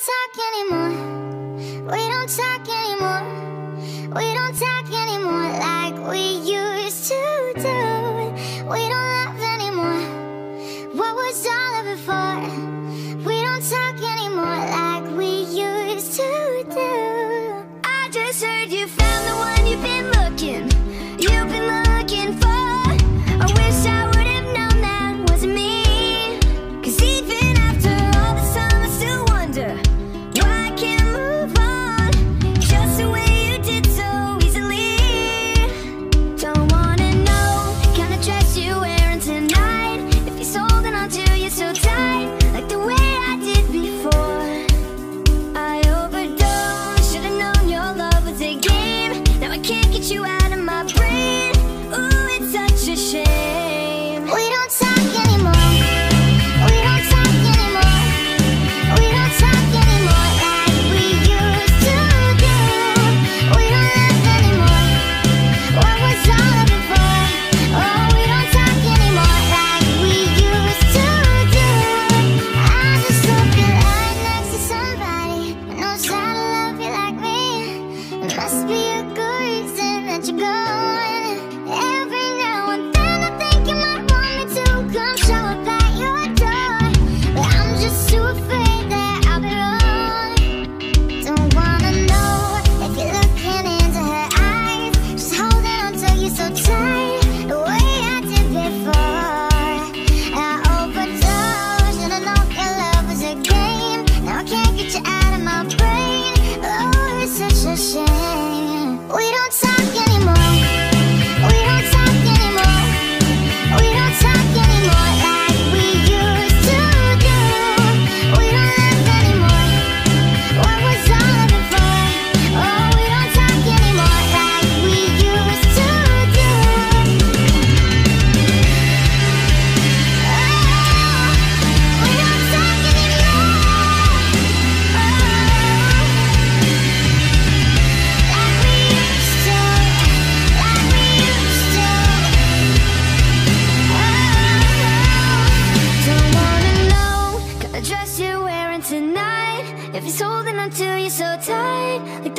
don't talk anymore. We don't talk anymore. We don't talk anymore like we used to do. We don't love anymore. What was all of it for? We don't talk anymore like we used to do. I just heard you. If it's holding on to you so tight, like